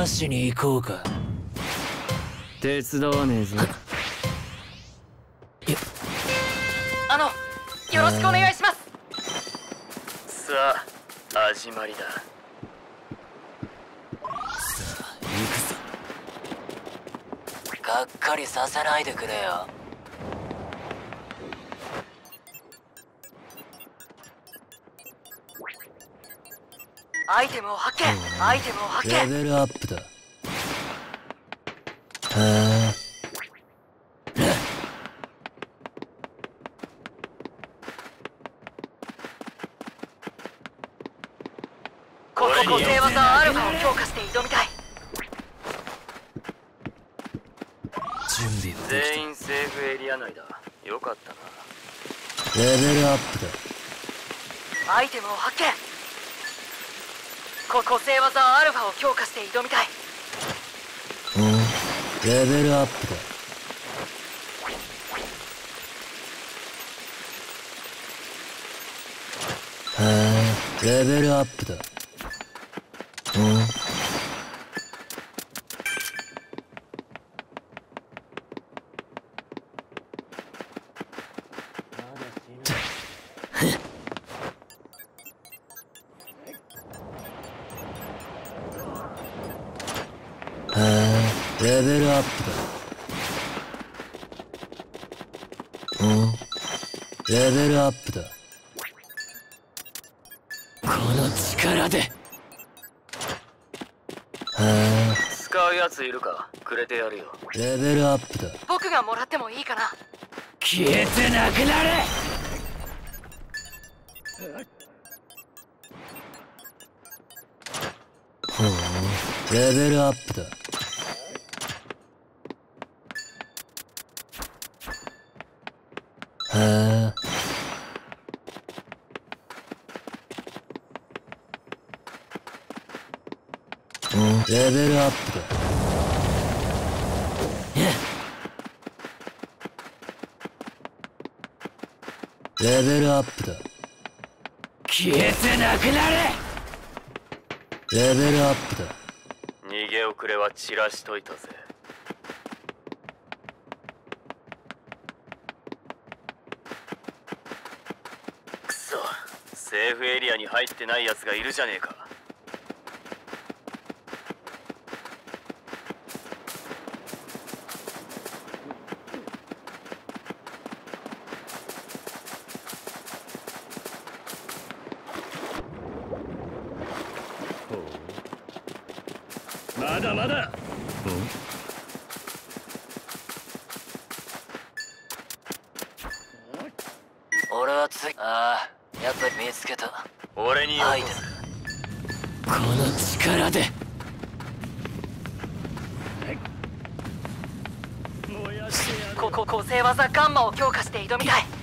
回しに行こうか。手伝わねえぞ。あのよろしくお願いします。さあ始まりだ。さあ行くぞ。がっかりさせないでくれよアイテムを発見。アイテムを発レ見ベルアップだ。はあここ固定技アルファを強化して挑みたい。準備はで全員セーフエリア内だ。よかったな。きたレベルアップだ。アイテムを発見こ個性技アルファを強化して挑みたい。うん。レベルアップだ。へえレベルアップだ。レベルアップだ。うん？レベルアップだ。この力で。は使うやついるか？くれてやるよ。あレベルアップだ。僕がもらってもいいかな？消えてなくなれ。ほうレベルアップだレベルアップだ。レベルアップだ。消えてなくなれ。レベルアップだ。逃げ遅れは散らしといたぜ。くそ。セーフエリアに入ってないやつがいるじゃねえかまだまだ俺はついああやっぱり見つけた俺によアイテムこの力でここ個性技ガンマを強化して挑みたい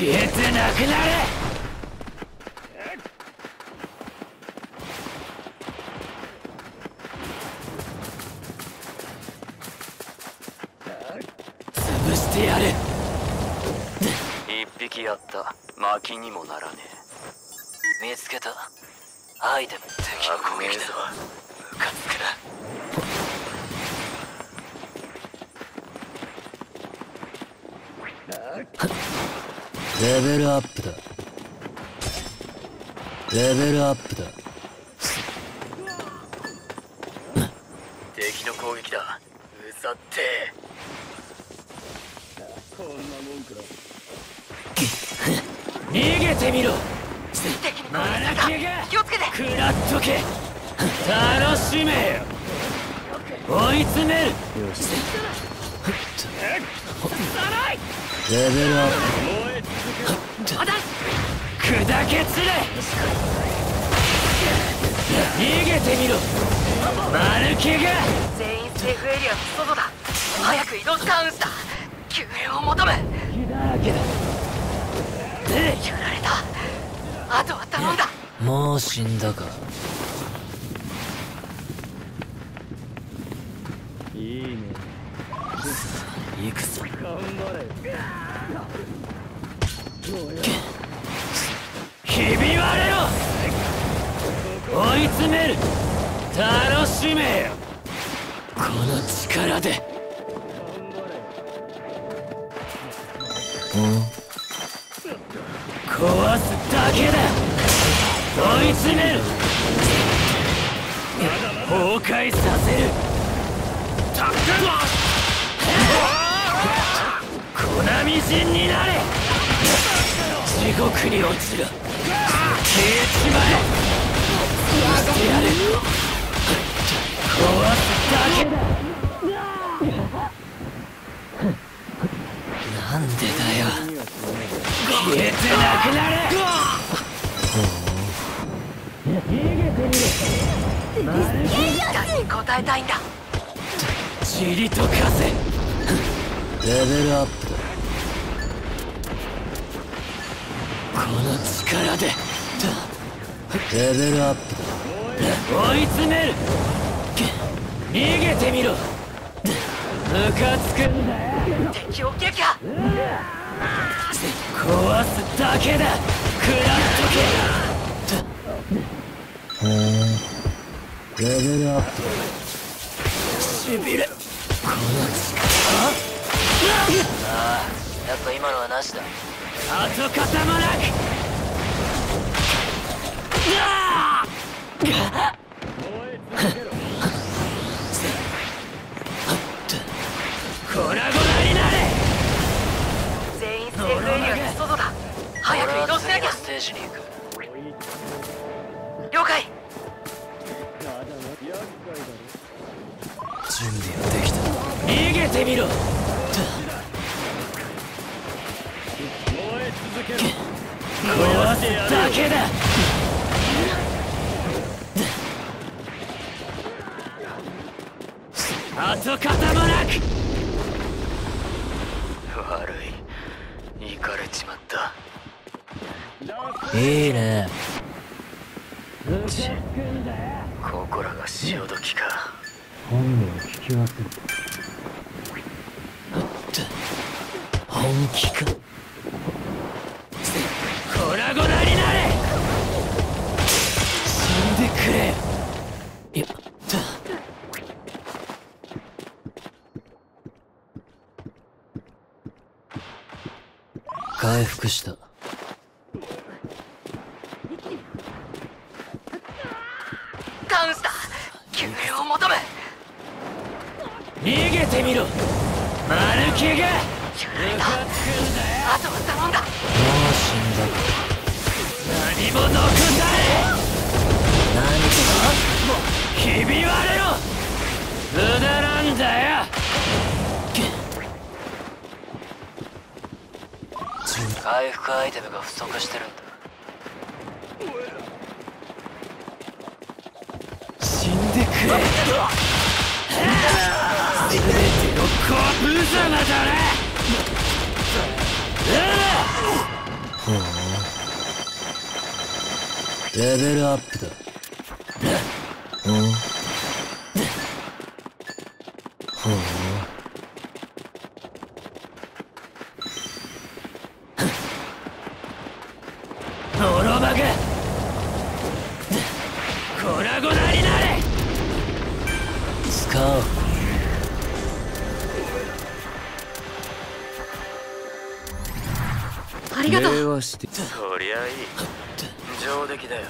消えてなくなれ。潰してやる。一匹やった。薪にもならね見つけた。アイテム敵の攻撃だぞ。ムカつくなレベルアップだ。レベルアップだ。敵の攻撃だ。うざって。こんなもんか。逃げてみろ。敵に攻マ撃されヌケが。た気をつけて。食らっとけ。楽しめよ。追い詰める。よし。レベルアップ砕けつれ。逃げてみろ。マヌケが。全員セーフエリアの外だ。早く移動したウンスだ救援を求む血だらけだやられた。あとは頼んだ。もう死んだか。いいひび割れろ。追い詰める楽しめよこの力で壊すだけだ追い詰める崩壊させる粉みじんになれ地獄に落ちろ消えちまえしてやる壊すだけだなんでだよ。消えてなくなれ。期待に応えたいんだ。塵と風レベルアップの力で。レベルアップだ。追い詰める。逃げてみろ。ムカつくんだよ。敵を撃破壊すだけだ。食らっとけ。へえレベルアップしびれこの力やっぱ今のはなしだ。跡形もなくあー粉々になれ全員セーフエリアの外だ。早く移動しなきゃ。ステージに行く了解。準備はできた。逃げてみろすだ。跡形もなく。悪い。行かれちまった。いいね。ここらが潮時か。本名を聞き忘れた本気かれ。いやだ回復した。ダウンした救援を求む逃げてみろ。マヌケが。やられた。あとは頼んだ。もう死んだ。何も残され。何とひび割れろ無駄なん。だよ回復アイテムが不足してるんだ死んでくれ全ての子は無様だなレベルアップだ。使おうありがとう。礼はして。そりゃいい。上出来だよ。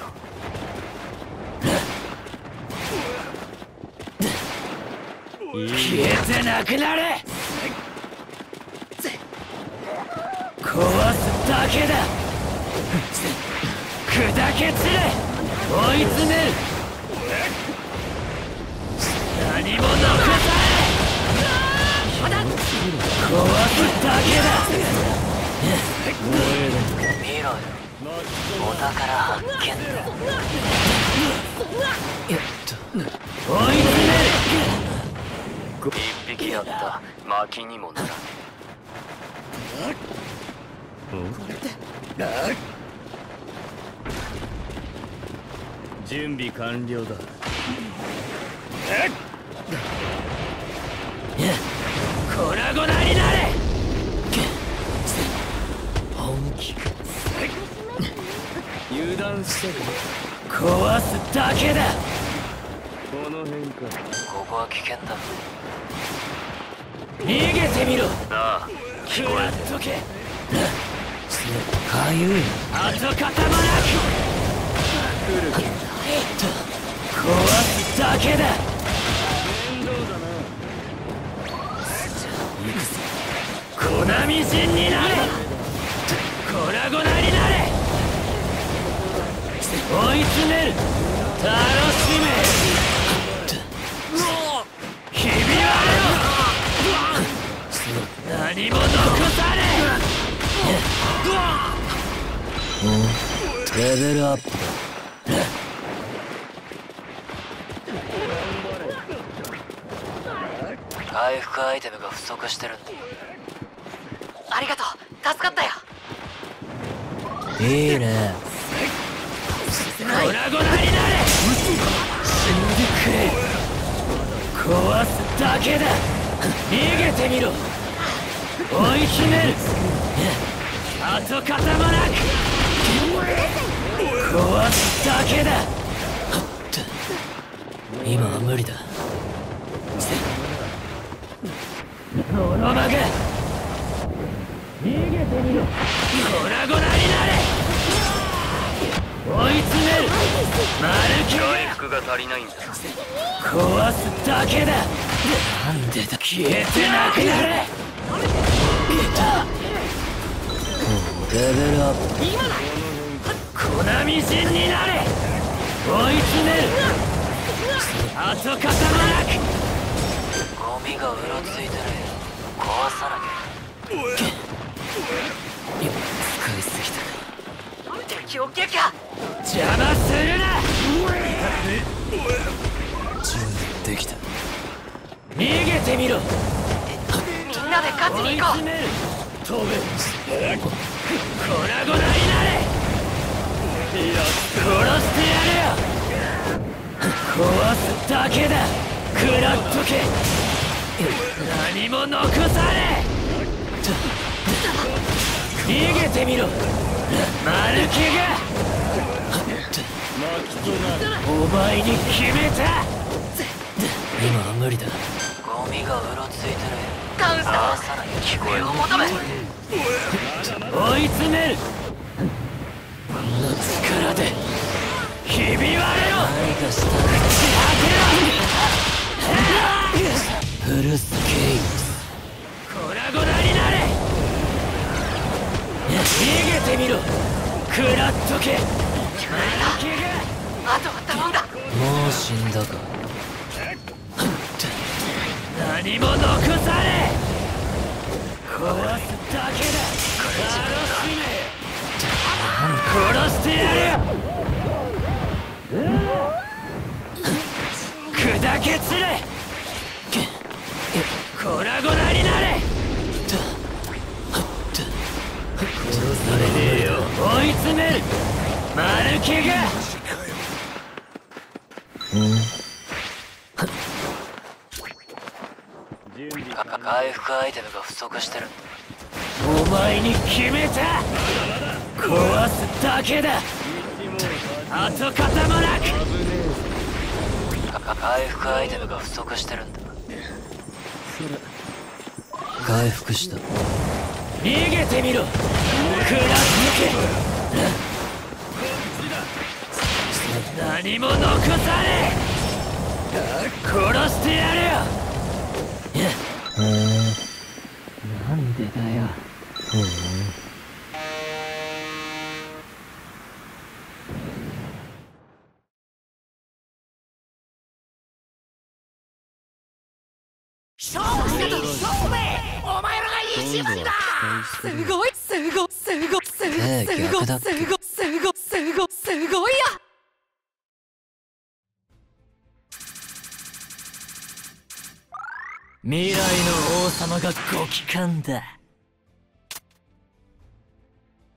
消えてなくなれ。壊すだけだ。砕け散れ。追い詰める何も残さない壊すだけだ見ろよお宝発見だえっと追い詰める一匹やった薪にもならね準備完了だ粉々になれ。油断したか壊すだけだ。この辺か。ここは危険だ。逃げてみろ。なあ。食らっとけ。かゆい跡形もなく壊すだけだ粉みじんになれ。粉々になれ。追い詰める。楽しめひび割れろ何も残されレベルアップ回復アイテムが不足してるんだ。ありがとう。助かったよ。だいいね。粉々になれ。死んでくれ。壊すだけだ。逃げてみろ。追い詰める。跡形もなく。壊すだけだ。今は無理だ。このまが逃げてみろ。粉々になれ。追い詰める。丸木回復が足りないんだ壊すだけだ。なんでだ。消えてなくなれ。レベルアップ。粉みじんになれ。追い詰める。跡形もなく。ゴミがうろついてる。壊さなき撃破邪魔するな！準備できた。逃げてみろ！みんなで勝ちに行こう！粉々になれ殺してやるよ！壊すだけだ！食らっとけ！何も残され逃げてみろマルキがお前に決めた。今は無理だ。ゴミがうろついてる。ダウンしたさなきゃ聞こえを求め。追い詰める。この力で。ひび割れろ。何かした口開けろ。フルスケイ逃げてみろ。食らっとけ。あとは頼んだ。もう死んだか。何も残され壊すだけだ。楽しめ殺してやる。よ砕け散れ。粉々になれ追い詰める。マルキが。準備か回復アイテムが不足してるんだお前に決めた。壊すだけだ。跡形もなく。か回復アイテムが不足してるんだ。回復した逃げてみろ。食らっとけ。何も残され殺してやるよ。なんでだよ。すごいすごいすごいすごいええすごいすごいすごいすごいすごいすごいすごいや。未来の王様がご帰還だ。